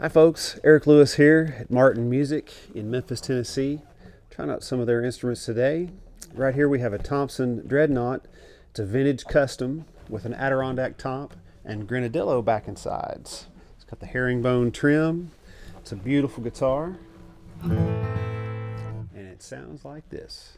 Hi, folks. Eric Lewis here at Martin Music in Memphis, Tennessee. Trying out some of their instruments today. Right here we have a Thompson Dreadnought. It's a vintage custom with an Adirondack top and Granadillo back and sides. It's got the herringbone trim. It's a beautiful guitar. And it sounds like this.